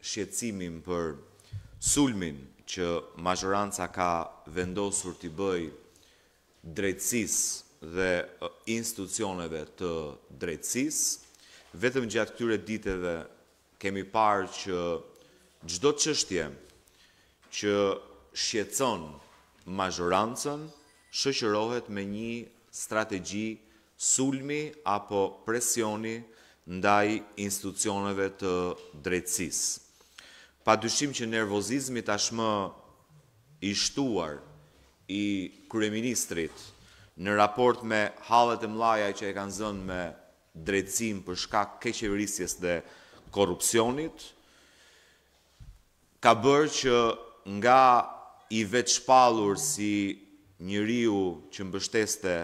shqetësimin për sulmin që mazhoranca ka vendosur t'i bëjë drejtësisë dhe institucioneve të drejtësisë. Vetëm gjatë këtyre ditëve kemi parë që çdo çështje që shqetëson mazhorancën shoqërohet me një strategji sulmi apo presioni ndaj institucioneve të drejtësisë. Pa dyshim që nervozizmi tashmë i shtuar i kryeministrit në raport me hallet e mëdha që e kanë zënë me drejtësinë për shkak keqeverisjes dhe korrupsionit, ka bërë që nga i vetëshpallur si njeriu që mbështeste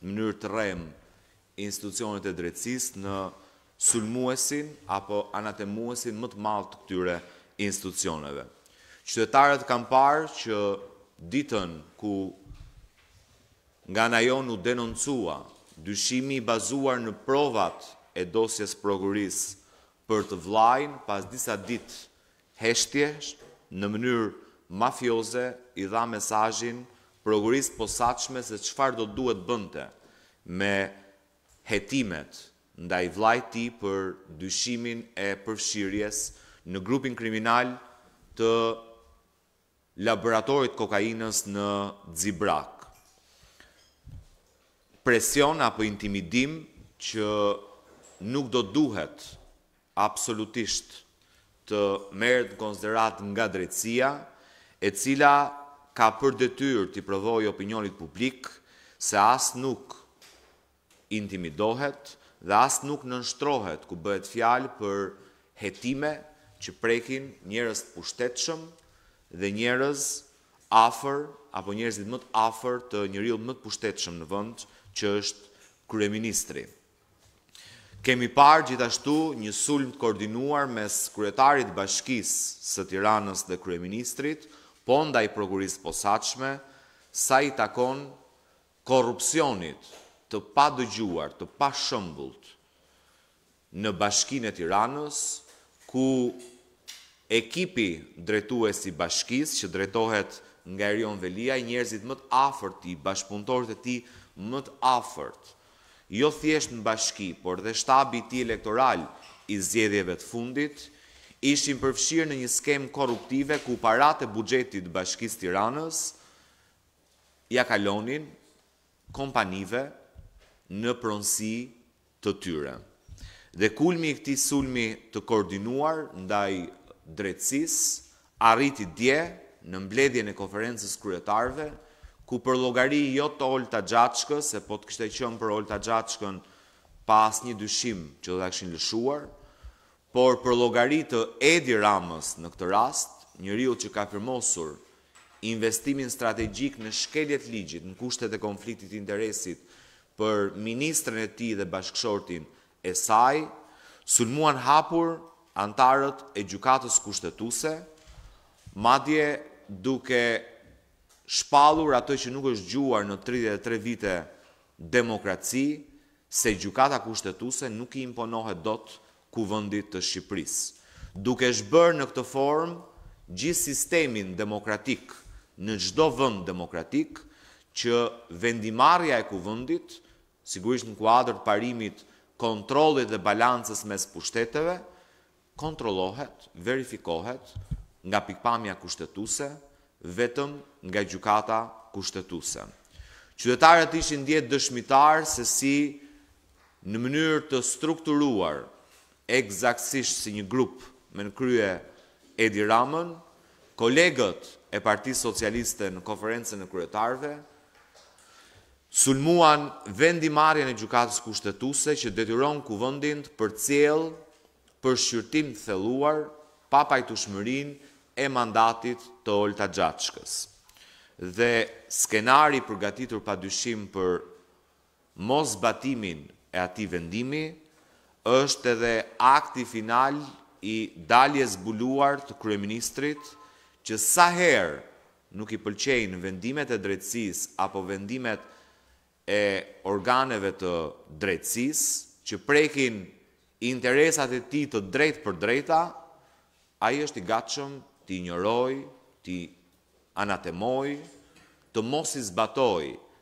në mënyrë të rremë institucionet e drejtësisë në sulmuesin apo anatemuesin më të madh të këtyre institucioneve. Qytetarët kanë parë që ditën ku nga ana jonë u denoncua dyshimi i bazuar në provat e dosjes prokurorisë për të vëllain pas disa ditë heshtjesh në mënyrë mafioze i dha mesazhin prokurorisë posaçme se çfarë do duhet bënte me hetimet ndaj vëllait tij për dyshimin e përfshirjes në grupin kriminal të laboratorit të kokainës në Xibrakë, presion apo intimidim që nuk do duhet absolutisht të merret në konsideratë nga drejtësia, e cila ka për detyrë t'i provojë opinionit publik se as nuk intimidohet dhe as nuk nënshtrohet kur bëhet fjalë për hetime që prekin njerëz të pushtetshëm dhe njerëz afër apo njerëzit më të afër të njeriut më të pushtetshëm në vend që është kryeministri. Kemi parë gjithashtu një sulm të koordinuar mes kryetarit të Bashkisë së Tiranës dhe kryeministrit po ndaj prokurorisë të posaçme sa i takon korrupsionit të padëgjuar, të pashëmbullt në Bashkinë e Tiranës, ku ekipi drejtues i bashkisë, që drejtohet nga Erion Veliaj, njerëzit më të afërt të tij, bashkëpunëtorët e tij më të afërt, jo thjesht në bashki, por dhe shtabi i tij elektoral i zgjedhjeve të fundit, ishin përfshirë në një skemë korruptive ku paratë e buxhetit të Bashkisë Tiranës ia kalonin kompanive në pronësi të tyre. Dhe kulmi i këtij sulmi të koordinuar ndaj drejtësisë arriti dje në mbledhjen e Konferencës Kryetarëve, ku për llogari jo të Olta Xhaçkës, se po të kishte qenë për Olta Xhaçkën pa asnjë dyshim që do ta kishin lëshuar, Por për llogari të Edi Ramës në këtë rast, njeriut që ka firmosur investimin strategjik në shkelje të ligjit në kushtet e konfliktit të interesit për ministren e tij dhe bashkëshortin e saj, sulmuan hapur anëtarët e Gjykatës Kushtetuese, madje duke shpallur atë që nuk është gjuar në tridhjetë e tre vite demokraci, se Gjykata Kushtetuese nuk i imponohet dot Kuvendit të Shqipërisë, duke zhbërë në këtë formë gjithë sistemin demokratik në çdo vend demokratik, që vendimmarrja e Kuvendit, sigurisht në kuadër të parimit kontrollit dhe balancës mes pushteteve, kontrollohet, verifikohet nga pikëpamja kushtetuese, vetëm nga Gjykata Kushtetuese. Qytetarët ishin dje dëshmitarë se si në mënyrë të strukturuar, ekzaktësisht si një grup me në krye Edi Ramën, kolegët e Partisë Socialiste në Konferencën e Kryetarëve, sulmuan vendimmarrjen e Gjykatës Kushtetuese që detyron Kuvendin të përcjellë për shqyrtim të thelluar papajtueshmërinë e mandatit të Olta Xhaçkës dhe skenari i përgatitur padyshim për moszbatimin e atij vendimi është edhe akti final i daljes zbuluar të kryeministrit që sa herë nuk i pëlqejnë vendimet e drejtësisë apo vendimet e organeve të drejtësisë që prekin interesat e tij të drejtpërdrejta, ai është i gatshëm t'i injorojë, t'i anatemojë, të mos i zbatojë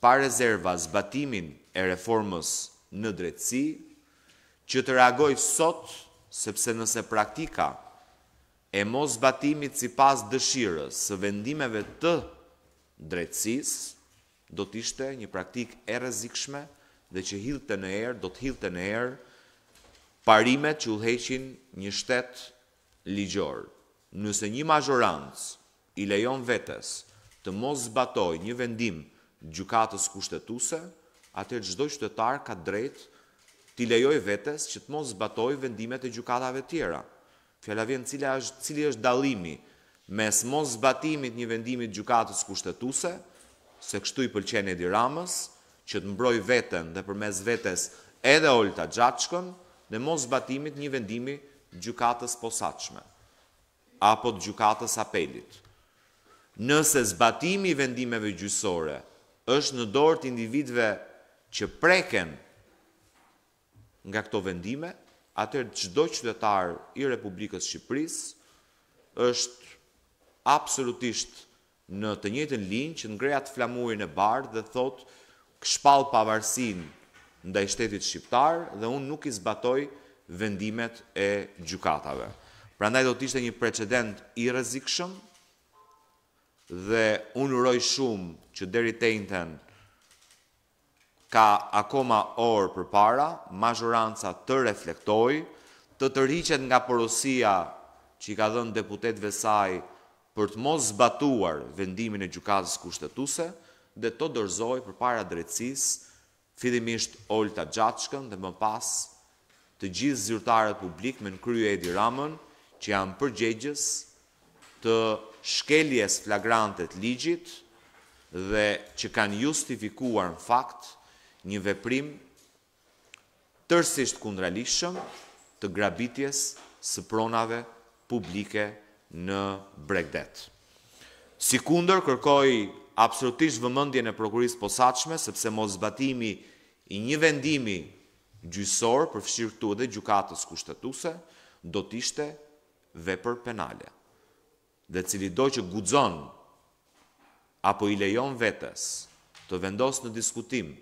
pa rezerva zbatimin e reformës në drejtësi, që të reagojë sot sepse nëse praktika e mos zbatimit sipas dëshirës së vendimeve të drejtësisë do të ishte një praktikë e rrezikshme dhe që hidhte në erë do të hidhte në erë parimet që udhëheqin një shtet ligjor. Nëse një mazhorancë i lejon vetes të mos zbatojë një vendim të Gjykatës Kushtetuese, atëherë çdo qytetar ka drejt t'i lejojë vetes që të mos zbatojë vendimet e gjykatave të tjera. Fjala vjen cili është dallimi mes mos zbatimit të një vendimi të Gjykatës Kushtetuese, se kështu i pëlqen Edi Ramës, që të mbrojë veten dhe përmes vetes edhe Olta Xhaçkën, dhe mos zbatimit të një vendimi të Gjykatës Posaçme. apo të Gjykatës Apelit. Nëse zbatimi i vendimeve gjyqësore është në dorë të individëve që preken nga këto vendime, atëherë çdo qytetar i Republikës së Shqipërisë është absolutisht në të njëjtën linjë që ngre atë flamurin e bardhë dhe thotë shpall pavarësinë ndaj shtetit shqiptar dhe unë nuk i zbatoj vendimet e gjykatave. Prandaj do të ishte një precedent i rrezikshëm dhe unë uroj shumë që deri të enjten Ka akoma orë përpara, mazhoranca të reflektojë, të tërhiqet nga porosia që i ka dhënë deputetëve saj për të mos zbatuar vendimin e Gjykatës Kushtetuese dhe të dorëzojë përpara drejtësisë fillimisht Olta Xhaçkën dhe më pas të gjithë zyrtarët publikë me në krye Edi Ramën që janë përgjegjës të shkeljes flagrante të ligjit dhe që kanë justifikuar në fakt një veprim tërësisht kundraligjshëm të grabitjes së pronave publike në bregdet. Sikundër kërkoj absolutisht vëmendjen e Prokurorisë Posaçme sepse moszbatimi i një vendimi gjyqësor, përfshirë këtu edhe Gjykatës Kushtetuese, do të ishte vepër penale dhe cilido që guxon apo i lejon vetes të vendosë në diskutim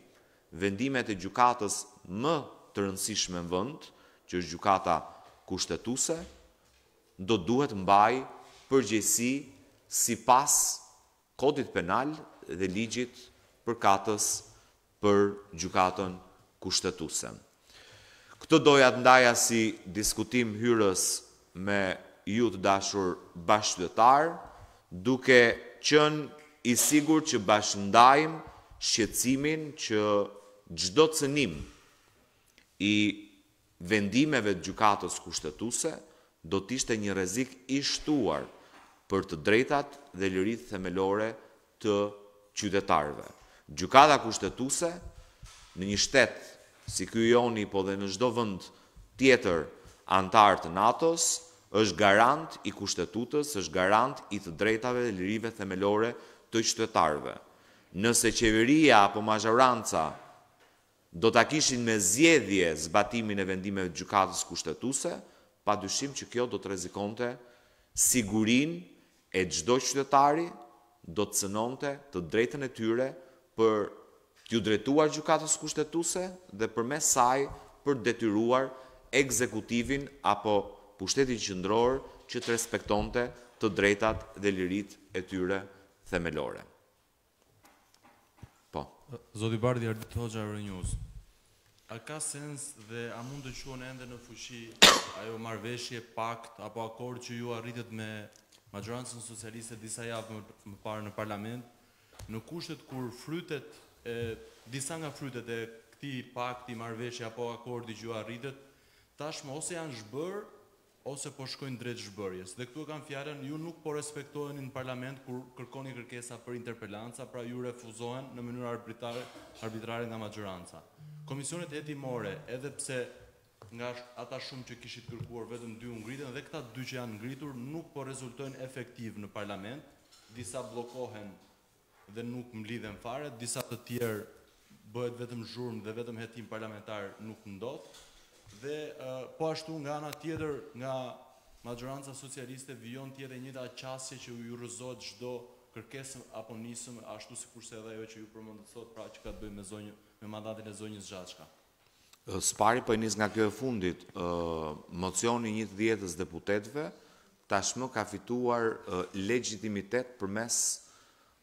vendimet e gjykatës më të rëndësishme në vend, që është Gjykata Kushtetuese, do duhet mbajë përgjegjësi sipas Kodit Penal dhe ligjit përkatës për Gjykatën Kushtetuese. Këtë doja të ndaja si diskutim hyrës me ju të dashur bashkëqytetarë, duke qenë i sigurt që bashkë ndajmë shqetësimin që çdo cënim i vendimeve të Gjykatës Kushtetuese do të ishte një rrezik i shtuar për të drejtat dhe liritë themelore të qytetarëve. Gjykata Kushtetuese në një shtet si ky i joni po dhe në çdo vend tjetër anëtar të NATO-s është garant i Kushtetutës, është garant i të drejtave dhe lirive themelore të qytetarëve. Nëse qeveria apo mazhoranca do ta kishin me zgjedhje zbatimin e vendimeve të Gjykatës Kushtetuese, padyshim që kjo do të rrezikonte sigurinë e çdo qytetari, do të cënonte të drejtën e tyre për t'ju drejtuar Gjykatës Kushtetuese dhe përmes saj për të detyruar ekzekutivin apo pushtetin qendror që të respektonte të drejtat dhe liritë e tyre themelore. Po. Zoti Bardhi, Ardit Hoxha, Euronews. A ka sens dhe a mund të quhen ende në fuqi ajo marrëveshje, pakt apo akord që ju arritët me maxhorancën socialiste disa javë më parë në parlament, në kushtet kur frytet e disa nga frytet e këtij pakti, marrëveshje apo akordi që ju arritët, tashmë ose janë zhbërë ose po shkojnë drejt zhbërjes dhe këtu e kam fjalën ju nuk po respektoheni në parlament kur kërkoni kërkesa për interpelanca pra ju refuzohen në mënyrë arbritare arbitrare nga maxhoranca komisionet hetimore edhe pse nga ata shumë që kishit kërkuar vetëm dy u ngritën dhe këta dy që janë ngritur nuk po rezultojnë efektiv në parlament disa bllokohen dhe nuk mblidhen fare, disa të tjerë bëhet vetëm zhurmë dhe vetëm hetim parlamentar nuk ndodh dhe po ashtu nga ana tjetër nga maxhoranca socialiste vijon të jetë e njëjta qasje që ju rrëzohet çdo kërkesë apo nismë ashtu sikurse edhe ajo që ju përmendët sot pra që ka të bëjë me zonjë me mandatin e zonjës Xhaçka. Së pari po e nis nga kjo e fundit, mocioni i një të dhjetës deputetëve tashmë ka fituar legjitimitet përmes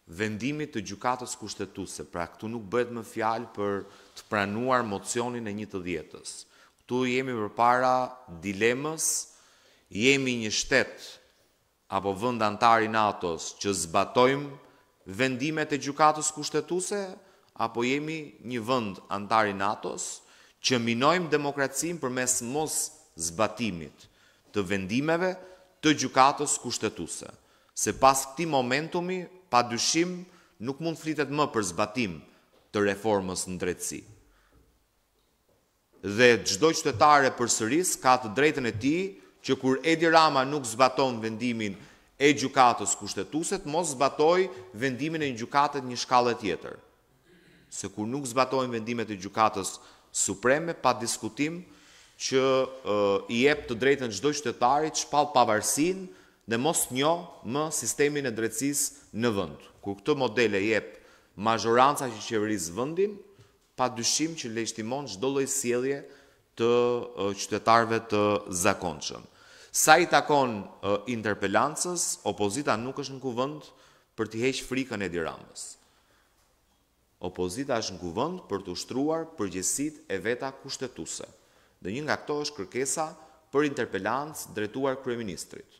vendimit të Gjykatës Kushtetuese. Pra këtu nuk bëhet më fjalë për të pranuar mocionin e një të dhjetës. Këtu jemi përpara dilemës, jemi një shtet apo vend anëtar i NATO-s që zbatojmë vendimet e Gjykatës Kushtetuese apo jemi një vend anëtar i NATO-s që minojmë demokracinë përmes mos zbatimit të vendimeve të Gjykatës Kushtetuese se pas këtij momentumi padyshim nuk mund të flitet më për zbatim të reformës në drejtësi. Dhe çdo qytetar e përsëris ka të drejtën e tij që kur Edi Rama nuk zbaton vendimin e Gjykatës Kushtetuese të mos zbatojë vendimin e një gjykate të një shkalle tjetër. Se kur nuk zbatohen vendimet e Gjykatës Supreme pa diskutim që i jep të drejtën çdo qytetari të shpallë pavarësinë dhe mos të njohë më sistemin e drejtësisë në vend. Kur këtë model e jep mazhoranca që qeveris vendin, Pa dyshim që legjitimon çdo lloj sjellje të qytetarëve të zakonshëm. Sa i takon interpelancës, opozita nuk është në kuvend për t'i heqë frikën Edi Ramës. Opozita është në kuvend për të ushtruar përgjegjësitë e veta kushtetuese. Dhe një nga këto është kërkesa për interpelancë drejtuar kryeministrit.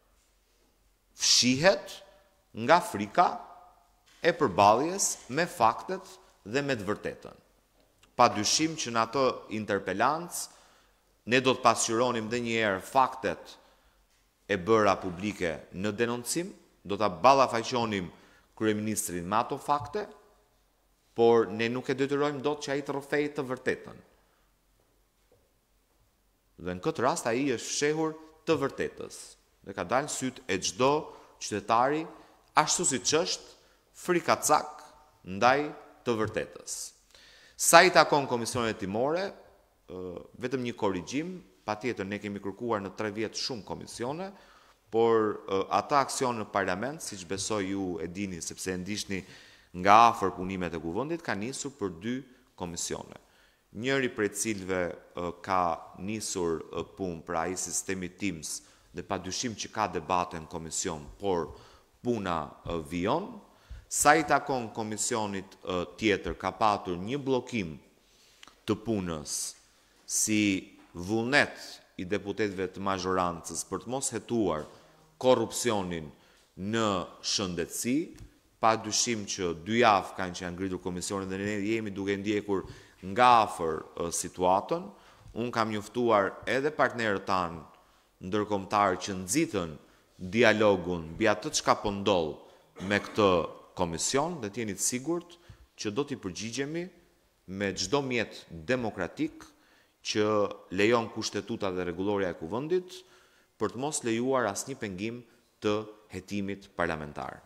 fshihet nga frika e përballjes me faktet dhe me të vërtetën. Pa dyshim që në atë interpelancë ne do të pasqyronim dhe një herë faktet e bëra publike në denoncim, do ta ballafaqonim kryeministrin me ato fakte, por ne nuk e detyrojmë dot që ai të rrëfejë të vërtetën. Dhe në këtë rast ai i është fshehur të vërtetës dhe ka dalë në sytë e çdo qytetari ashtu siç është frikacak ndaj të vërtetës. Sa i takon komisioneve hetimore, vetëm një korrigjim, patjetër ne kemi kërkuar në tre vjet shumë komisione, por atë aksion në Parlament, siç besoj ju e dini sepse e ndiqni nga afër punimet e Kuvendit, ka nisur për dy komisione. njëri prej cilëve ka nisur punë, pra ai i sistemit TIMS dhe padyshim që ka debate në komision, por puna vijon. Sa i takon komisionit tjetër ka patur një bllokim të punës si vullnet i deputetëve të mazhorancës për të mos hetuar korrupsionin në shëndetësi, Pa dyshim që dy javë kanë që janë ngritur komisionet dhe ne jemi duke ndjekur nga afër situatën. Unë kam njoftuar edhe partnerët tanë ndërkombëtarë që nxitën dialogun mbi atë çka po ndodh me këtë komision dhe të jeni të sigurt që do t'i përgjigjemi me çdo mjet demokratik që lejon Kushtetuta dhe Rregullorja e Kuvendit për të mos lejuar asnjë pengim të hetimit parlamentar.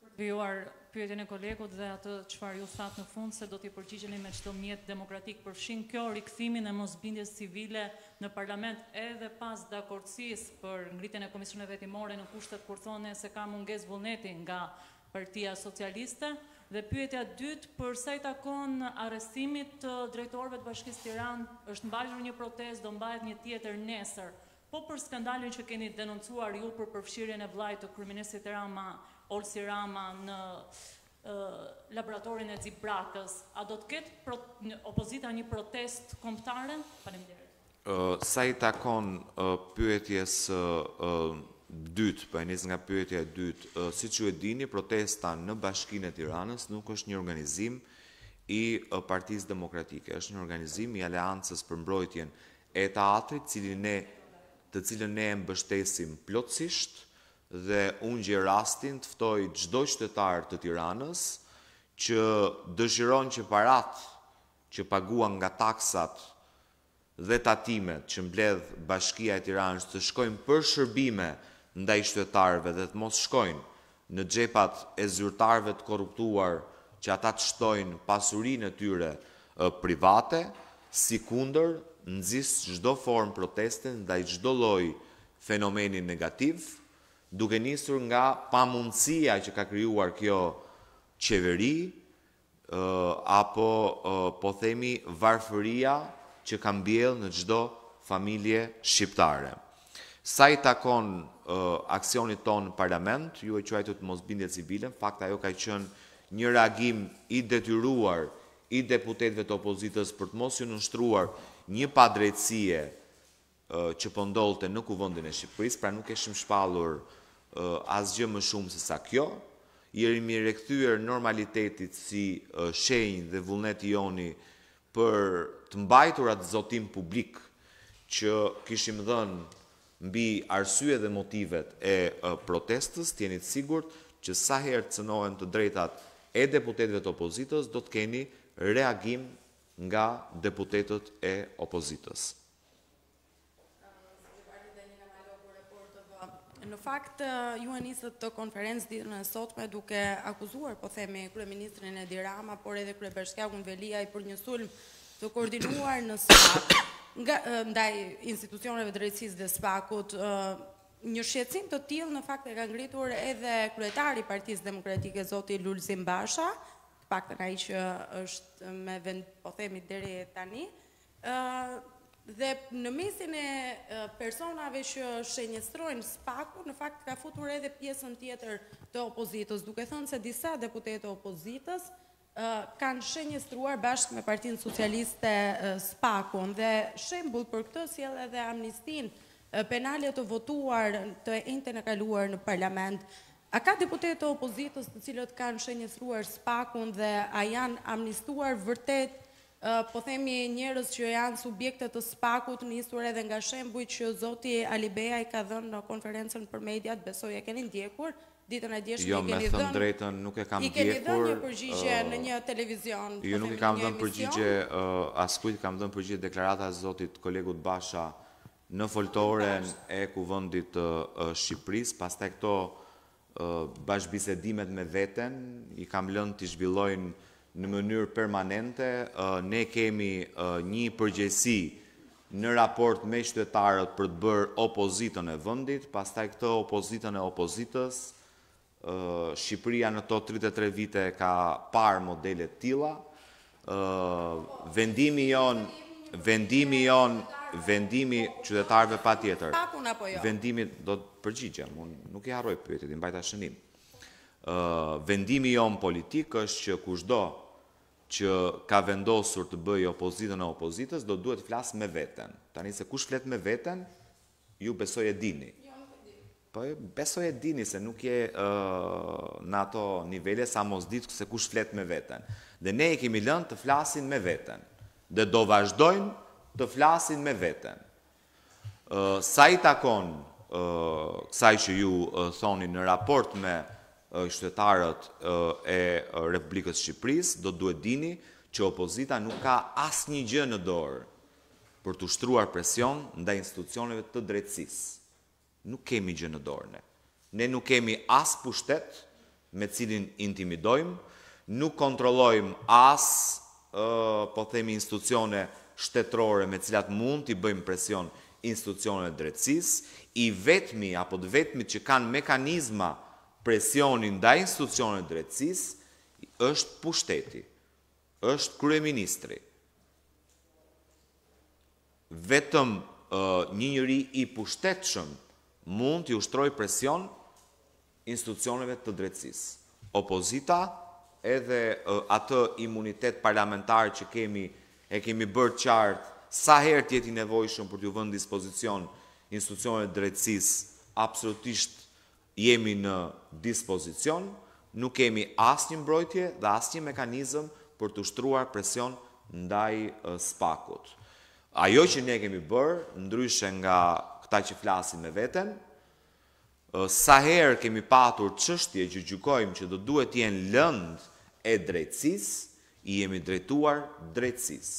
Për të vijuar pyetjen e kolegut dhe atë çfarë ju thatë në fund se do t'i përgjigjeni me çdo mjet demokratik, përfshin kjo rikthimin e mosbindjes civile në parlament edhe pas dakordësisë për ngritjen e komisioneve hetimore në kushtet kur thoni se ka mungesë vullneti nga Partia Socialiste? Dhe pyetja e dytë, për sa i takon arrestimit të drejtorëve të Bashkisë Tiranë, është mbajtur një protestë, do mbahet një tjetër nesër. Po për skandalin që keni denoncuar ju për përfshirjen e vëllait të kryeministrit Rama, Olsi Rama në laboratorin e Xibrakës, a do të ketë opozita një protestë kombëtare? Faleminderit. Sa i takon pyetjes së dytë, po e nis nga pyetja e dytë, siç ju e dini, protesta në Bashkinë e Tiranës nuk është një organizim i Partisë Demokratike, është një organizim i Aleancës për Mbrojtjen e teatrit cilin ne, të cilën ne e mbështesim plotësisht dhe unë gjej rastin të ftoj çdo qytetar të Tiranës që dëshiron që paratë që paguan nga taksat dhe tatimet që mbledh Bashkia e Tiranës të shkojnë për shërbime ndaj qytetarëve dhe të mos shkojnë në xhepat e zyrtarëve të korruptuar që ata të shtojnë pasurinë e tyre private, sikundër nxis çdo formë proteste ndaj çdo lloj fenomeni negativ, duke nisur nga pamundësia që ka krijuar kjo qeveri apo po themi varfëria që ka mbjellë në çdo familje shqiptare. Sa i takon aksionit tonë në Parlament, ju e quajtët mosbindje civile, në fakt ajo ka qenë një reagim i detyruar i deputetëve të opozitës për të mos iu nënshtruar një padrejtësie që po ndodhte në Kuvendin e Shqipërisë, pra nuk kishim shpallur asgjë më shumë se sa kjo. I jemi rikthyer normalitetit si shenjë dhe vullnet i joni për të mbajtur atë zotim publik që kishim dhënë mbi arsyet dhe motivet e protestës, të jeni të sigurt që sa herë të cënohen të drejtat e deputetëve të opozitës do të keni reagim nga deputetët e opozitës. Në fakt, ju e nisët këtë konferencë ditën e sotme duke akuzuar, po themi, kryeministrin Edi Rama, por edhe kryebashkiakun Veliaj për një sulm të koordinuar në SPAK, nga, ndaj institucioneve të drejtësisë dhe SPAK-ut. Një shqetësim të tillë në fakt e ka ngritur edhe kryetari i Partisë Demokratike zoti Lulzim Basha, të paktën ai që është me vendim, po themi deri tani, Dhe në mesin e personave që shënjestrojnë SPAK-un, në fakt ka futur edhe pjesën tjetër të opozitës, duke thënë se disa deputetë të opozitës kanë shënjestruar bashkë me Partinë Socialiste SPAK-un dhe shembull për këtë sjell edhe amnistinë penale të votuar të enjten e kaluar në parlament. A ka deputetë të opozitës të cilët kanë shënjestruar SPAK-un dhe a janë amnistuar vërtet Po themi njerëz që janë subjekte të SPAK-ut nisur edhe nga shembujt që zoti Alibeaj i ka dhënë në konferencën për mediat, besoj e keni ndjekur, ditën e djeshme i keni dhënë i keni dhënë një përgjigje në një televizion, po themi në një emision. Jo nuk i kam dhënë përgjigje askujt, kam dhënë përgjigje deklaratës së zotit, kolegut Basha në foltoren e Kuvendit të Shqipërisë, pastaj këto Bashkëbisedimet me veten i kam lënë t'i zhvillojnë në mënyrë permanente. Ne kemi një përgjegjësi në raport me qytetarët për të bërë opozitën e vendit, pastaj këtë opozitën e opozitës. Shqipëria në këto tridhjetë e tre vite ka parë modele të tilla. Vendimi jonë, vendimi jonë, vendimi qytetarëve patjetër. SPAK-un apo jo? Vendimi do të përgjigjem, unë nuk i harroj pyetjet, i mbajta shënim. Vendimi jonë politik është që kushdo që ka vendosur të bëjë opozitën e opozitës, do duhet të flasë me veten. Tani se kush flet me veten, ju besoj e dini. Jo, nuk e di. Po besoj e dini se nuk je ë në ato nivele sa mos ditë se kush flet me veten. Dhe ne i kemi lënë të flasin me veten. Dhe do vazhdojnë të flasin me veten. Ë sa i takon ë kësaj që ju thoni në raport me qytetarët e Republikës Shqipërisë, do duhet dini që opozita nuk ka asnjë gjë në dorë për të ushtruar presion ndaj institucioneve të drejtësisë. Nuk kemi gjë në dorë ne. Ne nuk kemi as pushtet me cilin intimidojmë, nuk kontrollojmë as po themi institucione shtetërore me të cilat mund t'i bëjmë presion institucioneve të drejtësisë. I vetmi apo të vetmit që kanë mekanizma presioni ndaj institucioneve të drejtësisë është pushteti, është kryeministri. Vetëm një njeri i pushtetshëm mund t'i ushtrojë presion institucioneve të drejtësisë. Opozita edhe atë imunitet parlamentar që kemi e kemi bërë qartë sa herë të jetë i nevojshëm për t'ju vënë në dispozicion institucioneve të drejtësisë absolutisht Jemi në dispozicion, nuk kemi asnjë mbrojtje dhe asnjë mekanizëm për të ushtruar presion ndaj SPAK-ut. Ajo që ne kemi bërë, ndryshe nga këta që flasin me veten, sa herë kemi patur çështje që gjykojmë që do duhet të jenë lëndë e drejtësisë, i jemi drejtuar drejtësisë.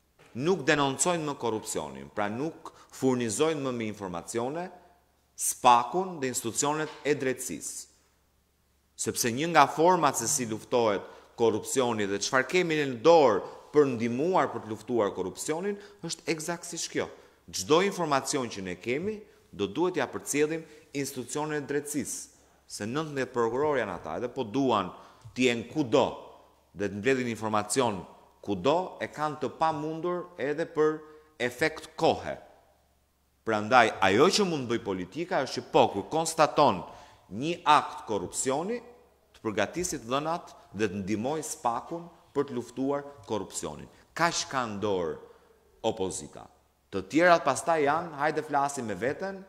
Nuk denoncojnë më korrupsionin, pra nuk furnizojnë më me informacione SPAK-un dhe institucionet e drejtësisë. Sepse një nga format se si luftohet korrupsioni dhe çfarë kemi ne në dorë për ndihmuar për të luftuar korrupsionin është ekzaktësisht kjo. Çdo informacion që ne kemi do duhet t'ia përcjellim institucioneve të drejtësisë, se nëntëmbëdhjetë prokurorë janë ata, edhe po duan të jenë kudo dhe të mbledhin informacion kudo e kanë të pamundur edhe për efekt kohe. Prandaj ajo që mund të bëjë politika është që po kur konstaton një akt korrupsioni të përgatisë të dhënat dhe të ndihmojë SPAK-un për të luftuar korrupsionin. Kaq ka në dorë opozita. Të tjerat pastaj janë hajde flasim me veten,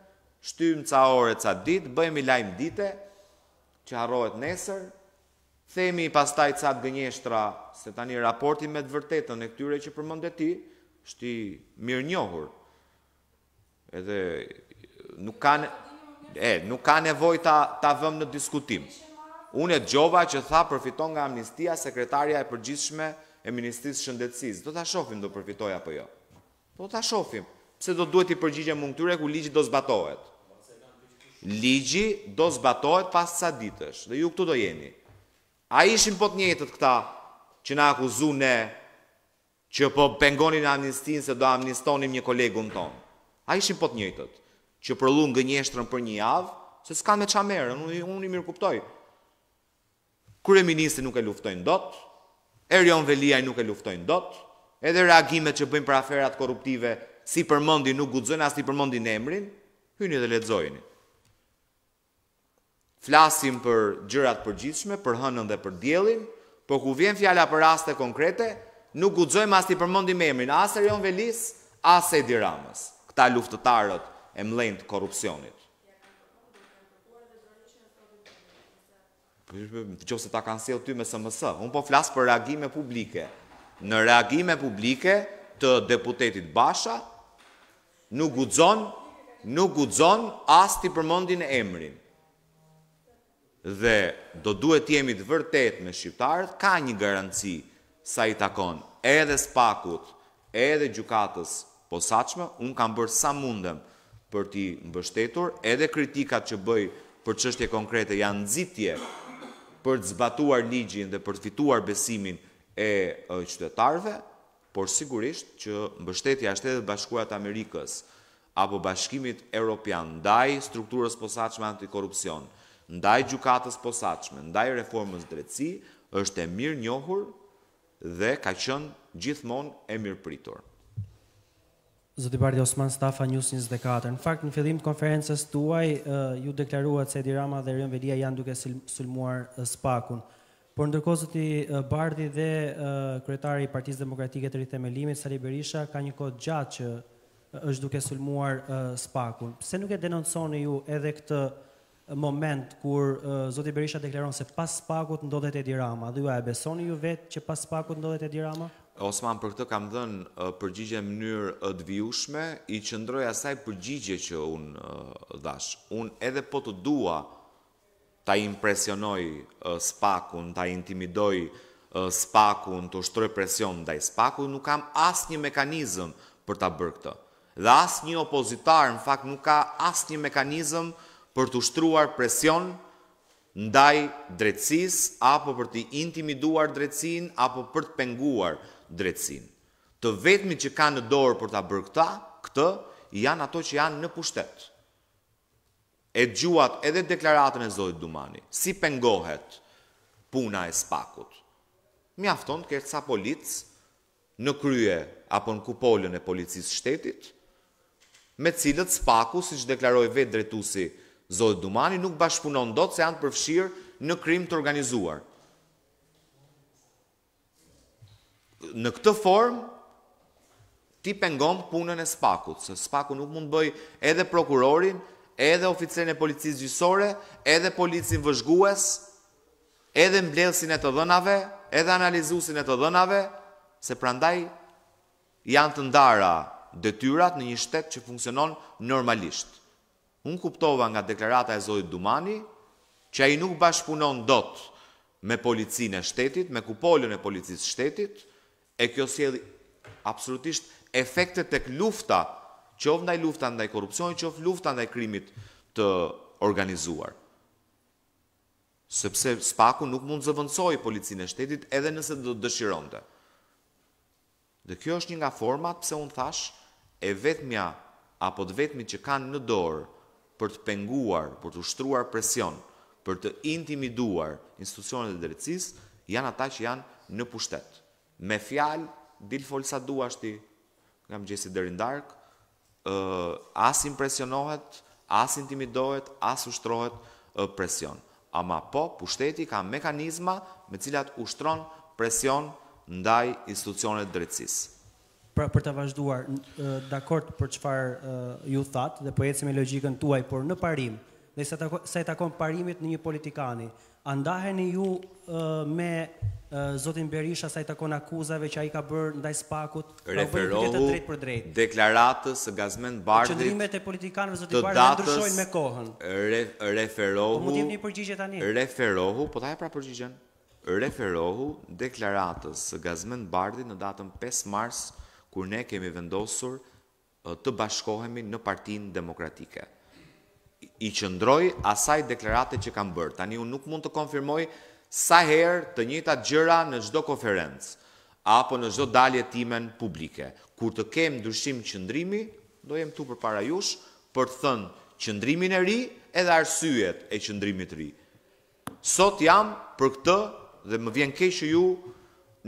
shtyjmë ca orë e ca ditë, bëhemi lajm dite që harrohet nesër, Themi pastaj ca gënjeshtra se tani raporti me të vërtetën e këtyre që përmende ti është i mirënjohur. Edhe nuk ka e nuk ka nevojë ta ta vëmë në diskutim. Unë e dëgjova që tha përfiton nga amnistia sekretarja e përgjithshme e Ministrisë së Shëndetësisë. Do ta shohim do përfitojë apo jo. Do ta shofim. Pse do duhet t'i përgjigjem unë këtyre kur ligji do zbatohet. Ligji do zbatohet pas ca ditësh dhe ju këtu do jeni. A ishin po të njëjtët këta që na akuzu ne që po pengonin amnistinë se do amnistonim një kolegun tonë. A ishin po të njëjtët që përcollën gënjeshtrën për një javë se s'kanë me ça merren. Unë i mirëkuptoj. Kryeministrin nuk e luftojnë dot, Erion Veliajn nuk e luftojnë dot, edhe reagimet që bëjnë për aferat korruptive s'i përmendin nuk guxojnë as t'i përmendin emrin, hyni dhe lexojeni. Flasim për gjëra të përgjithshme, për hënën dhe për diellin, por kur vjen fjala për raste konkrete, nuk guxojmë as t'i përmendim emrin as Erion Velisë, as Edi Ramës, këta luftëtarët e mëdhenj të korrupsionit. Dëgjo se ta kanë sjellë ty me SMS. Unë po flas për reagime publike. Në reagime publike të deputetit Basha nuk guxon, nuk guxon as t'i përmendin emrin. Dhe do duhet të jemi të vërtetë me shqiptarët, ka një garanci Sa i takon edhe SPAK-ut, edhe Gjykatës së Posaçme, unë kam bërë sa mundem për t'i mbështetur, edhe kritikat që bëj për çështje konkrete janë nxitje për të zbatuar ligjin dhe për të fituar besimin e qytetarëve, por sigurisht që mbështetja e Shteteve të Bashkuara të Amerikës apo Bashkimit Europian, ndaj Strukturës së Posaçme Antikorrupsion, ndaj Gjykatës së Posaçme, ndaj Reformës në Drejtësi, është e mirënjohur dhe ka qenë gjithmonë e mirëpritur. Zoti Bardhi, Osman Stafa, News njëzet e katër. Në fakt, në fillim të konferencës tuaj, ju deklaruat se Edi Rama dhe Erion Veliaj janë duke sulmuar SPAK-un. Por ndërkohë zoti Bardhi dhe kryetari i Partisë Demokratike të Rithemelimit, Sali Berisha ka një kohë të gjatë që është duke sulmuar SPAK-un. Pse nuk e denonconi ju edhe këtë moment kur zoti Berisha deklaron se pas SPAK-ut ndodhet Edi Rama dhe ju a e besoni ju vetë që pas SPAK-ut ndodhet Edi Rama? Osman për këtë kam dhënë përgjigje në mënyrë të vijushme, i qëndroj asaj përgjigje që unë dhashë. Unë edhe po të dua ta impresionoj SPAK-un, ta intimidoj SPAK-un, të ushtroj presion ndaj SPAK-ut, nuk kam asnjë mekanizëm për ta bërë këtë. Dhe asnjë opozitar në fakt nuk ka asnjë mekanizëm për të ushtruar presion ndaj drejtësisë apo për të intimiduar drejtësinë apo për të penguar drejtësinë. Të vetmit që kanë në dorë për ta bërë këta, këtë, janë ato që janë në pushtet. E dëgjuat edhe deklaratën e zotit Dumani, si pengohet puna e SPAK-ut. Mjafton të ke ca policë në krye apo në kupolën e policisë së shtetit, me të cilët SPAK-u, siç deklaroi vetë drejtuesi zoti Dumani, nuk bashkëpunon dot se janë të përfshirë në krim të organizuar. Në këtë formë ti pengon punën e SPAK-ut, se SPAK-u nuk mund të bëjë edhe prokurorin, edhe oficerin e policisë gjyqësore, edhe policin vëzhgues, edhe mbledhësin e të dhënave, edhe analizuesin e të dhënave, se prandaj janë të ndara detyrat në një shtet që funksionon normalisht. Unë kuptova nga deklarata e zotit Dumani që ai nuk bashkëpunon dot me policinë e shtetit, me kupolën e policisë së shtetit, e kjo sjell absolutisht efekte tek lufta, qoftë ndaj lufta ndaj korrupsionit, qoftë lufta ndaj krimit të organizuar. Sepse SPAK-u nuk mund të zëvendësojë policinë e shtetit edhe nëse do të dëshironte. Dhe kjo është një nga format pse unë thashë e vetmja apo të vetmit që kanë në dorë për të penguar, për të ushtruar presion, për të intimiduar institucionet e drejtësisë janë ata që janë në pushtet. Me fjalë dil fol sa duash ti nga mëngjesi deri në darkë, as impresionohet, as intimidohet, as ushtrohet presion. Ama po, pushteti ka mekanizma me të cilat ushtron presion ndaj institucioneve të drejtësisë. Pra për ta vazhduar, dakord për çfarë ju thatë dhe po ecim me logjikën tuaj, por në parim dhe sa takon sa i takon parimit në një politikani, A ndaheni ju me zotin Berisha sa i takon akuzave që ai ka bërë ndaj SPAK-ut? Referohu deklaratës së Gazmend Bardhit të datës qëndrimet e politikanëve zoti Bardhi ndryshojnë me kohën Referohu mund të jepni përgjigje tani Referohu Po ta jap pra përgjigjen Referohu deklaratës së Gazmend Bardhit në datën pesë mars kur ne kemi vendosur të bashkohemi në Partinë Demokratike. I qëndroj asaj deklarate që kam bërë. Tani unë nuk mund të konfirmoj sa herë të njëjtat gjëra në çdo konferencë apo në çdo dalje timen publike. Kur të kem ndryshim qëndrimi, do jem këtu përpara jush për të thënë qëndrimin e ri edhe arsyet e qëndrimit të ri. Sot jam për këtë dhe më vjen keq që ju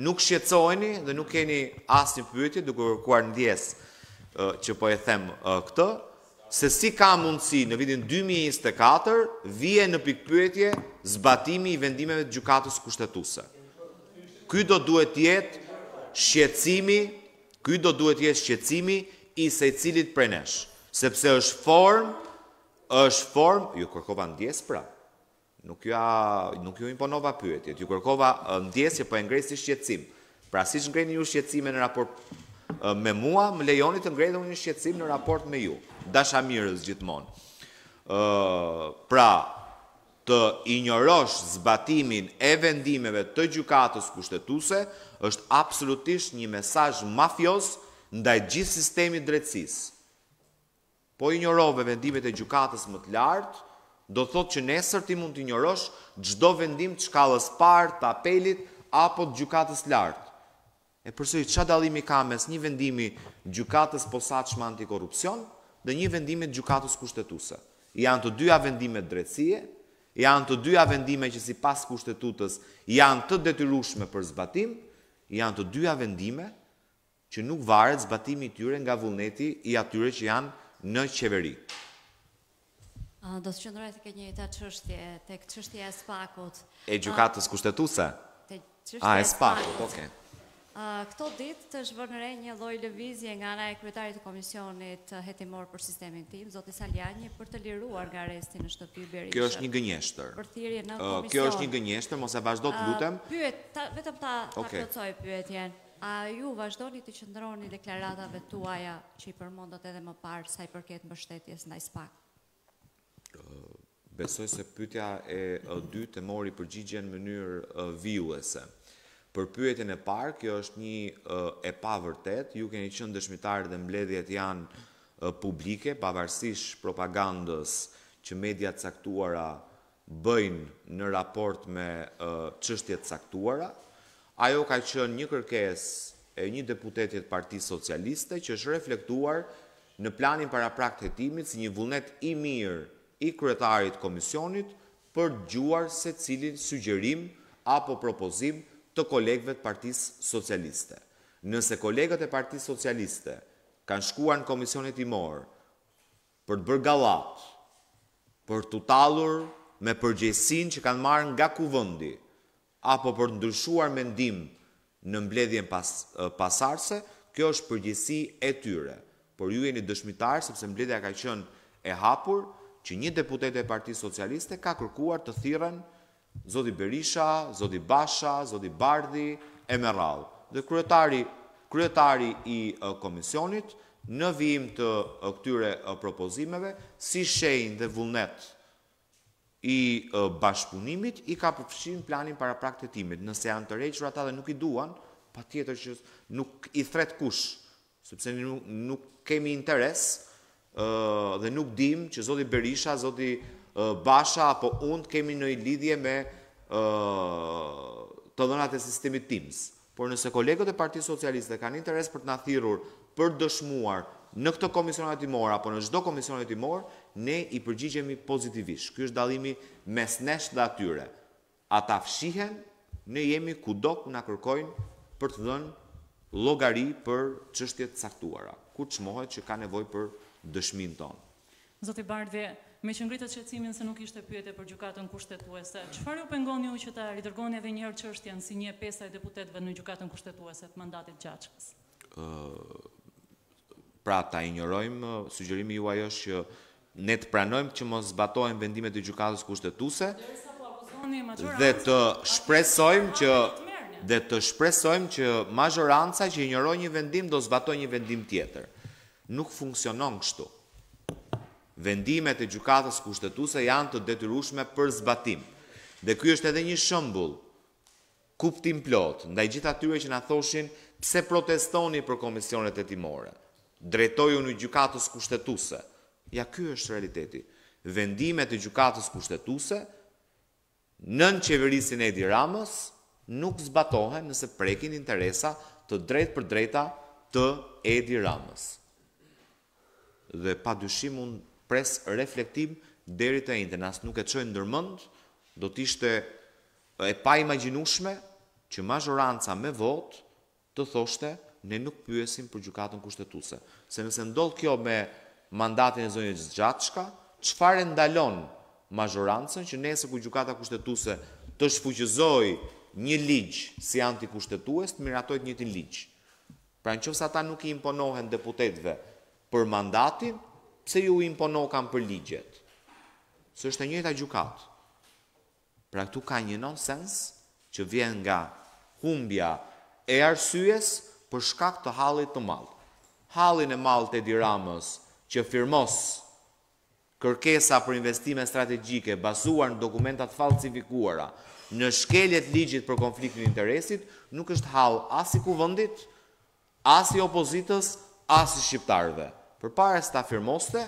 nuk shqetësoheni dhe nuk keni asnjë pyetje duke ju kërkuar ndjesë që po e them këtë, se si ka mundësi në vitin dy mijë e njëzet e katër vihet në pikëpyetje zbatimi i vendimeve të Gjykatës Kushtetuese. Ky do duhet të jetë shqetësimi, ky do duhet të jetë shqetësimi i secilit prej nesh, sepse është formë Është formë, ju kërkova ndjesë pra. Nuk ju imponova pyetjet, ju kërkova ndjesë që po e ngrej si shqetësim. Pra siç ngreni ju shqetësime në raport me mua, më lejoni të ngrej dhe unë një shqetësim në raport me ju. Dashamirës gjithmonë. Ë, pra, të injorosh zbatimin e vendimeve të Gjykatës Kushtetuese është absolutisht një mesazh mafioz ndaj gjithë sistemit drejtësisë. Po injorove vendimet e Gjykatës më të Lartë, do të thotë që nesër ti mund të injorosh çdo vendim të shkallës parë, të Apelit apo të Gjykatës së Lartë. E përsëris, ça dallimi ka mes një vendimi të Gjykatës Posaçme Antikorrupsion dhe një vendimi të Gjykatës Kushtetuese? Janë të dyja vendime drejtësie, janë të dyja vendime që sipas Kushtetutës janë të detyrueshme për zbatim, janë të dyja vendime që nuk varet zbatimi i tyre nga vullneti i atyre që janë në qeveri. Do të qëndrojë tek e njëjta çështje, tek çështja e SPAK-ut. E Gjykatës Kushtetuese? Tek çështja e SPAK-ut. Ah, e SPAK-ut, ok. Këto ditë është vënë re një lloj lëvizje nga ana e kryetarit të Komisionit Hetimor për Sistemin TIMS, zoti Salianji, për të liruar nga arresti në shtëpi Berishën. Kjo është një gënjeshtër. Për thirrje në Komision. Kjo është një gënjeshtër, mos e vazhdo të lutem. Pyet, vetëm ta plotësoj pyetjen. A ju vazhdoni t'i qëndroni deklaratave tuaja që i përmendët edhe më parë sa i përket mbështetjes ndaj SPAK? Besoj se pyetja e dytë e mori përgjigje në mënyrë vijuese. Për pyetjen e parë, kjo është një e pavërtetë, ju keni qenë dëshmitarë dhe mbledhjet janë publike, pavarësisht propagandës që media të caktuara bëjnë në raport me çështje të caktuara. Ajo ka qenë një kërkesë e një deputeteje të Partisë Socialiste që është reflektuar në planin paraprak të hetimit si një vullnet i mirë i kryetarit të komisionit për të dëgjuar secilin sugjerim apo propozim të kolegëve të Partisë Socialiste. Nëse kolegët e Partisë Socialiste kanë shkuar në Komision Hetimor për të bërë gallatë, për t'u tallur me përgjegjësinë që kanë marrë nga Kuvendi, apo për të ndryshuar mendim në mbledhjen pasardhëse, kjo është përgjegjësi e tyre, por ju jeni dëshmitarë sepse mbledhja ka qenë e hapur që një deputete e Partisë Socialiste ka kërkuar të thirren Zoti Berisha, zoti Basha, zoti Bardhi e me radhë. Dhe kryetari, kryetari i Komisionit, në vijim të këtyre propozimeve, si shenjë dhe vullnet i bashkëpunimit, i ka përfshirë në planin paraprak të hetimit. Nëse janë tërhequr ata dhe nuk i duan, patjetër që nuk i thret kush sepse ne nuk kemi interes dhe nuk dimë që zoti Berisha, zoti Basha apo unë të kemi ndonjë lidhje me të dhënat e sistemit TIMS. Por nëse kolegët e Partisë Socialiste kanë interes për të na thirrur për dëshmuar në këtë komision hetimor apo në çdo komision hetimor, ne i përgjigjemi pozitivisht. Ky është dallimi mes nesh dhe atyre. Ata fshihen, ne jemi kudo ku na kërkojnë për të dhënë llogari për çështje të caktuara, kur çmohet që ka nevojë për dëshminë tonë. Zoti Bardhi, meqë ngritët shqetësimin se nuk ishte pyetje për Gjykatën Kushtetuese, çfarë ju pengon ju që ta ridërgoni edhe njëherë çështjen si një e pesta e deputetëve në Gjykatën Kushtetuese të mandatit të Xhaçkës? Ëë, pra ta injorojmë, sugjerimi juaj është që Ne të pranojmë që mos zbatohen vendimet e Gjykatës Kushtetuese dhe të shpresojmë që dhe të shpresojmë që mazhoranca që injoroi një vendim do zbatojë një vendim tjetër. Nuk funksionon kështu. Vendimet e Gjykatës Kushtetuese janë të detyrueshme për zbatim. Dhe ky është edhe një shembull kuptimplotë ndaj gjithë atyre që na thoshin pse protestoni për komisionet hetimore. Drejtojuni Gjykatës Kushtetuese. Ja ky është realiteti. Vendimet e Gjykatës Kushtetuese nën qeverisjen e Edi Ramës nuk zbatohen nëse prekin interesa të drejtpërdrejta të Edi Ramës. Dhe pa dyshim unë pres reflektim deri të enjten, as nuk e çoj ndërmend, do të ishte e paimagjinueshme që mazhoranca me votë të thoshte ne nuk pyesim për Gjykatën Kushtetuese. Se nëse ndodh kjo me mandatin e zonjës Xhaçka, çfarë e ndalon mazhorancën që nesër kur Gjykata Kushtetuese të shfuqëzojë një ligj si antikushtetues të miratojë të njëjtin ligj? Pra në qoftë se ata nuk i imponohen deputetëve për mandatin, pse iu imponokan për ligjet? Se është e njëjta gjykatë. Pra këtu ka një nonsens që vjen nga humbja e arsyes për shkak të hallit të madh. Hallin e madh të Edi Ramës që firmos Kërkesa për investime strategjike bazuar në dokumenta të falsifikuara, në shkelje të ligjit për konfliktin e interesit, nuk është hall as i Kuvendit, as i opozitës, as i shqiptarëve. Përpara se ta firmoste,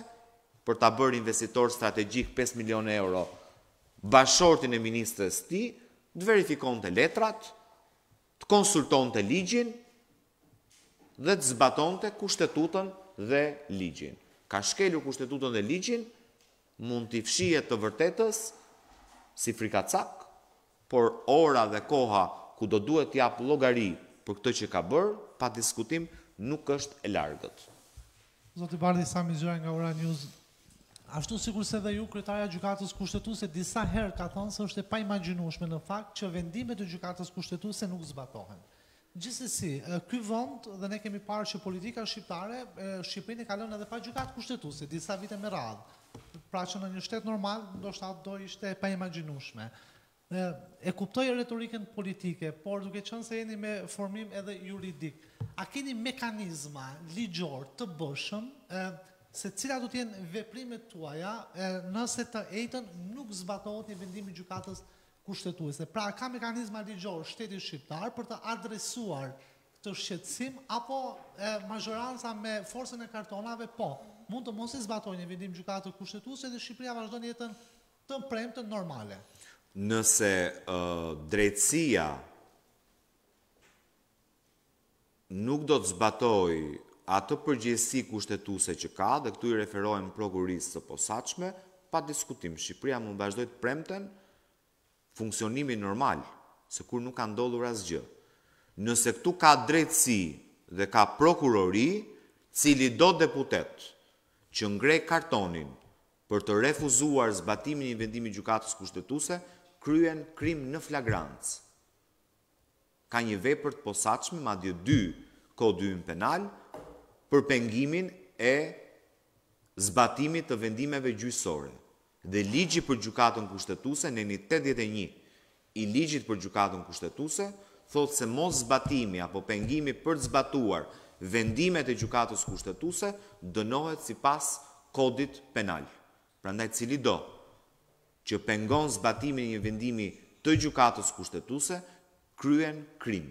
për ta bërë investitor strategjik pesë milionë euro bashkëshortin e ministres së tij, të verifikonte letrat, të konsultonte ligjin, dhe të zbatonte Kushtetutën dhe ligjin. Ka shkelur Kushtetutën dhe ligjin, mund t'i fshihet të vërtetës si frikacak, por ora dhe koha ku do duhet të japë llogari për këtë që ka bërë, padiskutim nuk është e largët. Zoti Bardhi, Sami Zyra nga Ora News. Ashtu sikurse edhe ju, kryetarja e Gjykatës Kushtetuese disa herë ka thënë se është e paimagjinueshme në fakt që vendimet e Gjykatës Kushtetuese nuk zbatohen. Gjithsesi, ky vend dhe ne kemi parë që politika shqiptare Shqipërinë e ka lënë edhe pa Gjykatë Kushtetuese disa vite me radhë. Pra që në një shtet normal ndoshta do ishte e paimagjinueshme. E kuptoj retorikën politike, por duke qenë se jeni me formim edhe juridik, a keni mekanizma ligjorë të bëshëm se cilat do të jenë veprimet tuaja nëse të enjten nuk zbatohet një vendim i Gjykatës Kushtetuese. Pra, ka mekanizma ligjorë shteti shqiptar për të adresuar këtë shqetësim apo mazhoranca me forcën e kartonave po, mund të mos e zbatojë një vendim Gjykate Kushtetuese dhe Shqipëria vazhdon jetën të premten normale. Nëse drejtësia nuk do të zbatojë atë përgjegjësi kushtetuese që ka, dhe këtu i referohem Prokurorisë së Posaçme, pa diskutim, Shqipëria mund të vazhdojë të premten funksionimin normal, sikur nuk ka ndodhur asgjë. Nëse këtu ka drejtësi dhe ka prokurori, cilido deputet që ngre kartonin për të refuzuar zbatimin e një vendimi të Gjykatës Kushtetuese, kryen krim në flagrancë. ka një vepër të posaçme, madje dy Kodi ynë penal, për pengimin e zbatimit të vendimeve gjyqësore. Dhe Ligji për Gjykatën Kushtetuese, neni tetëdhjetë e një i Ligjit për Gjykatën Kushtetuese, thotë se moszbatimi apo pengimi për të zbatuar vendimet e Gjykatës Kushtetuese dënohet sipas Kodit Penal. Prandaj cilido që pengon zbatimin e një vendimi të Gjykatës Kushtetuese, kryen krim.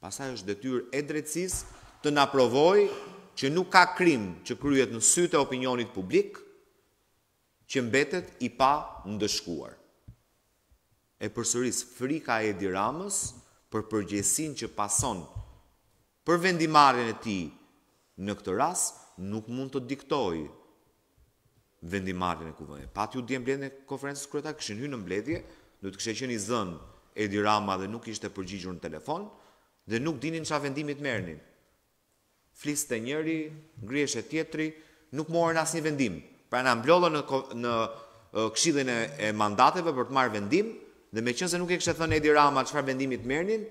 Pastaj është detyrë e drejtësisë të na provojë që nuk ka krim që kryhet në sytë e opinionit publik që mbetet i pandëshkuar. E përsëris, frika e Edi Ramës për përgjegjësinë që pason për vendimmarrjen e tij në këtë rast nuk mund të diktojë vendimmarrjen e Kuvendit. Patë ju dje mbledhjen e Konferencës së Kryetarëve, kishin hyrë në mbledhje, duhet të kishte qenë i zënë Edi Rama dhe nuk ishte përgjigjur në telefon dhe nuk dinin çfarë vendimi të merrnin. Fliste njëri, ngriheshe tjetri, nuk morën asnjë vendim. Pra na mblodhën në në Këshillin e, e Mandateve për të marrë vendim dhe meqenëse nuk e kishte thënë Edi Rama çfarë vendimi të merrnin,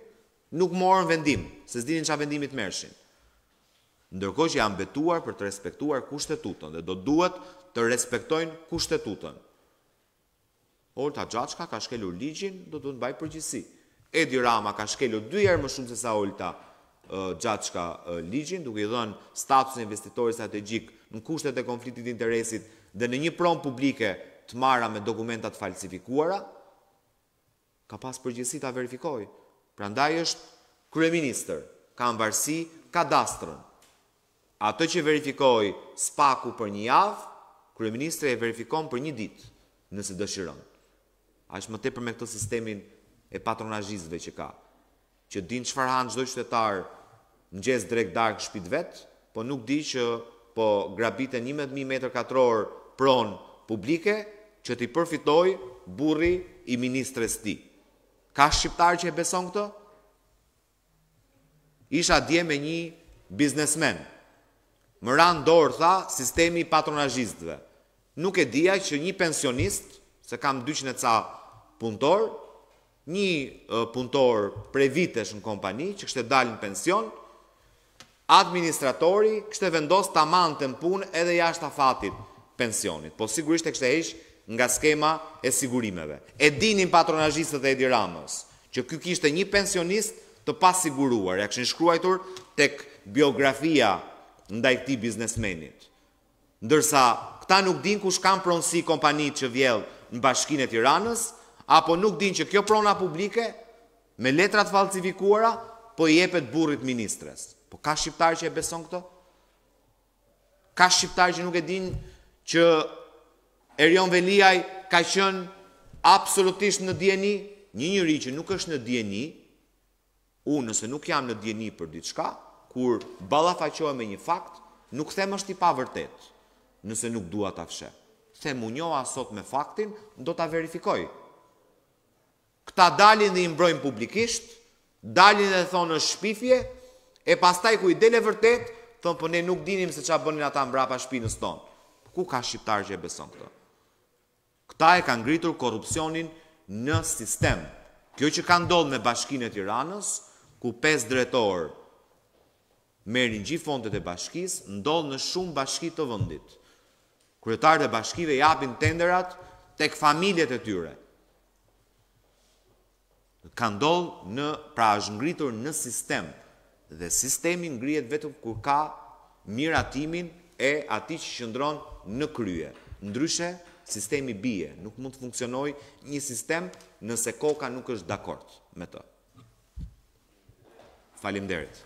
nuk morën vendim, se s'dinin çfarë vendimi të merrshin. ndërkohë që janë betuar për të respektuar Kushtetutën dhe do duhet të respektojnë Kushtetutën. Olta Xhaçka ka shkelur ligjin, do duhet të mbajë përgjegjësi. Edi Rama ka shkelur dy herë më shumë sesa Olta Xhaçka ligjin, duke i dhënë status investitori strategjik në kushtet e konfliktit të interesit dhe në një pronë publike të marra me dokumenta të falsifikuara. Ka pas përgjegjësi ta verifikojë. Prandaj është kryeministër. Ka në varësi kadastrën. Atë që verifikoi SPAK-u për një javë, kryeministri e verifikon për një ditë, nëse dëshiron. Aq më tepër me këtë sistemin e patronazhistëve që ka. Që din çfarë han çdo qytetar mëngjes drekë darkë n'shpi t'vet, po nuk di që po grabiten njëmbëdhjetë mijë metër katrorë pronë publike që t'i përfitojë burri i ministres së tij. Ka shqiptar që e beson këtë? Isha dje me nji biznesmen. Më ra n'dorë tha sistemi i patronazhistëve. Nuk e dija që nji pensionist, se kam dyqind e ca punëtorë, Një punëtor prej vitesh në kompani, që kishte dalë në pension, administratori kishte vendosë ta mante në punë edhe jashtë afatit pensionit, po sigurisht e kishte heqë nga skema e sigurimeve. E dinin patronazhistët e Edi Ramës, që ky kishte një pensionist të pasiguruar, ia kishin shkruajtur tek biografia ndaj këtij biznesmenit, Ndërsa, këta nuk dinë kush kanë pronësi kompanitë që vjelin Bashkinë e Tiranës, apo nuk dinë që kjo prona publike, me letra të fallcifikuara, po i jepet burrit ministres. Po ka shqiptar që e beson këtë? Ka shqiptar që nuk e dinë që Erion Veliaj ka qenë absolutisht në dijeni? Një njeri që nuk është në dijeni, Unë nëse nuk jam në dijeni për diçka, kur ballafaqohem me një fakt, nuk them është i pavërtetë, nëse nuk dua ta fsheh. Them u njoha sot me faktin, do ta verifikoj. Këta dalin dhe i mbrojnë publikisht, dalin dhe thonë është shpifje, e pastaj kur i del e vërtetë, thonë po ne nuk dinim se ça bënin ata mbrapa shpinës tonë. Ku ka shqiptar që e beson këtë? Këta e kanë ngritur korrupsionin në sistem. Kjo që ka ndodhë me Bashkinë e Tiranës, ku pesë drejtorë merrin gjithë fondet e bashkisë, ndodh në shumë bashki të vendit. Kryetarët e bashkive japin tenderat tek familjet e tyre. Ka ndodh në pra është ngritur në sistem dhe sistemi ngrihet vetëm kur ka miratimin e atij që qëndron në krye. Ndryshe sistemi bie, nuk mund të funksionojë një sistem nëse koka nuk është dakord me të. Faleminderit.